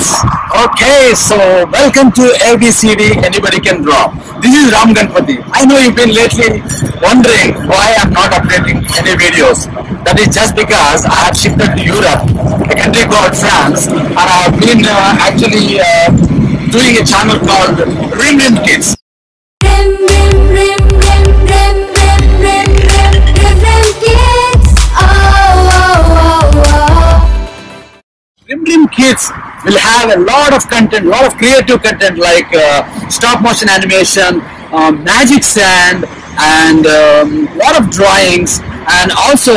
guys okay so welcome to abcd anybody can draw. This is ram ganpati. I know you've been lately wondering why i'm not updating any videos. That is just because i have shifted to europe. A country called france. And i have been uh, actually uh, doing a channel called rim rim kids. Rim Kids. Will have a lot of content, a lot of creative content like uh, stop motion animation, um, magic sand, and um, lot of drawings, and also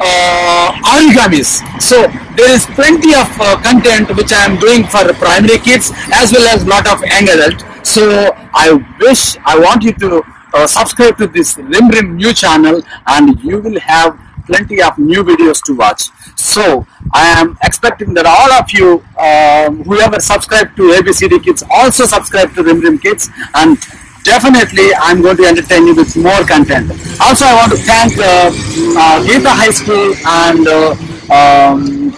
uh, origamis. So there is plenty of uh, content which I am doing for primary kids as well as lot of young adult. So I wish, I want you to uh, subscribe to this Rim Rim new channel and you will have plenty of new videos to watch. So I am expecting that all of you, um, whoever subscribe to ABCD Kids, also subscribe to Rim Rim Kids, and definitely I'm going to entertain you with more content. Also, I want to thank uh, uh, Geeta High School and uh, um,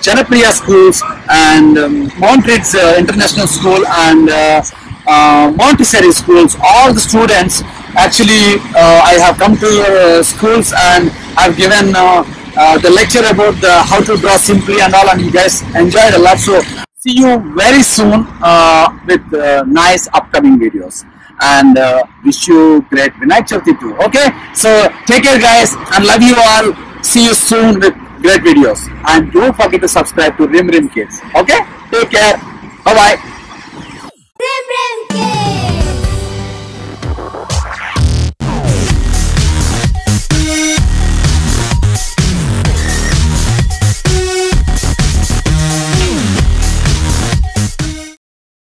Schools and um, Montreat uh, International School and uh, uh, Montessori schools, all the students actually uh, I have come to uh, schools and I've given uh, uh, the lecture about the how to draw simply and all and you guys enjoyed a lot. So see you very soon uh, with uh, nice upcoming videos. And uh, wish you great Vinayak Chavithi too okay? So take care guys and love you all. See you soon with great videos. And don't forget to subscribe to Rim Rim Kids okay? Take care. Bye bye Rim, rim, kids.